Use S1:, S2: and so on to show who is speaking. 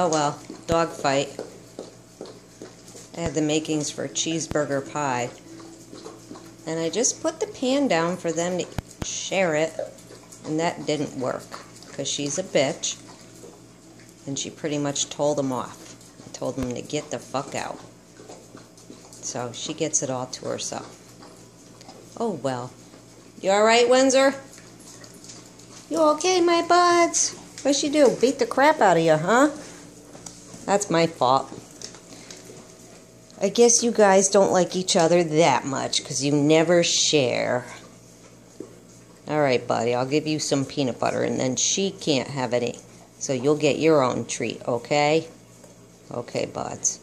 S1: Oh well, dog fight. I had the makings for cheeseburger pie. And I just put the pan down for them to share it. And that didn't work. Because she's a bitch. And she pretty much told them off. I told them to get the fuck out. So she gets it all to herself. Oh well. You alright, Windsor? You okay, my buds? What'd she do? Beat the crap out of you, huh? That's my fault. I guess you guys don't like each other that much because you never share. Alright, buddy, I'll give you some peanut butter and then she can't have any. So you'll get your own treat, okay? Okay, buds.